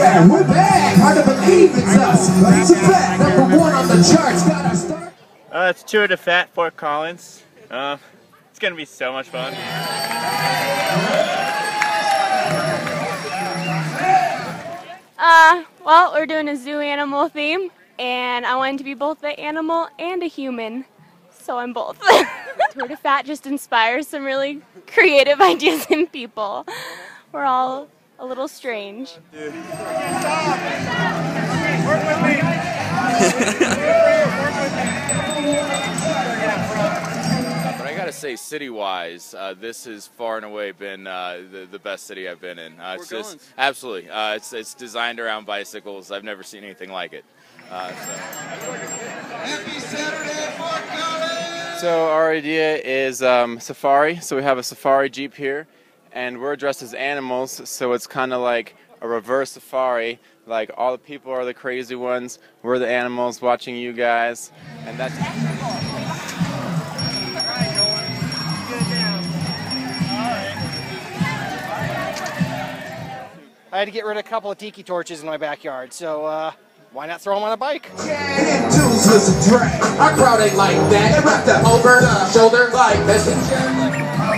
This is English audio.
And we're back. Hard to believe it's us. But it's a fact. Number one on the charts. Got our start. Uh, it's Tour de Fat Fort Collins. Uh, it's gonna be so much fun. Uh, well, we're doing a zoo animal theme, and I wanted to be both an animal and a human, so I'm both. Tour de Fat just inspires some really creative ideas in people. We're all a little strange. But I gotta say, city-wise, uh, this has far and away been uh, the, the best city I've been in. Uh, it's Fort just Collins. absolutely. Uh, it's it's designed around bicycles. I've never seen anything like it. Uh, so. So our idea is um, safari. So we have a safari jeep here, and we're dressed as animals. So it's kind of like a reverse safari. Like all the people are the crazy ones. We're the animals watching you guys, and that's. I had to get rid of a couple of tiki torches in my backyard, so uh, why not throw them on a bike? And twos was a drag. Our crowd ain't like that. They wrapped up over the shoulder like messenger.